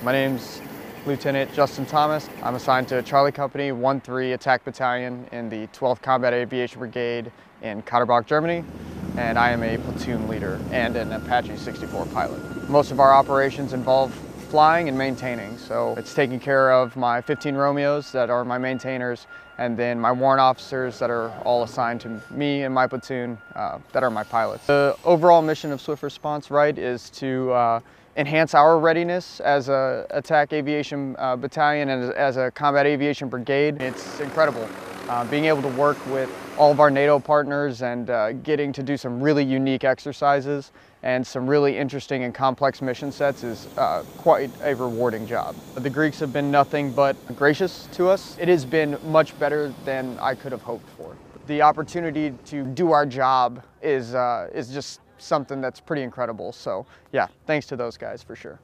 My name's Lieutenant Justin Thomas. I'm assigned to Charlie Company 1-3 Attack Battalion in the 12th Combat Aviation Brigade in Katterbach, Germany, and I am a platoon leader and an Apache 64 pilot. Most of our operations involve flying and maintaining. So it's taking care of my 15 Romeos that are my maintainers and then my warrant officers that are all assigned to me and my platoon uh, that are my pilots. The overall mission of Swift Response Right is to uh, enhance our readiness as a attack aviation uh, battalion and as a combat aviation brigade. It's incredible uh, being able to work with all of our NATO partners and uh, getting to do some really unique exercises and some really interesting and complex mission sets is uh, quite a rewarding job. The Greeks have been nothing but gracious to us. It has been much better than I could have hoped for. The opportunity to do our job is, uh, is just something that's pretty incredible. So yeah, thanks to those guys for sure.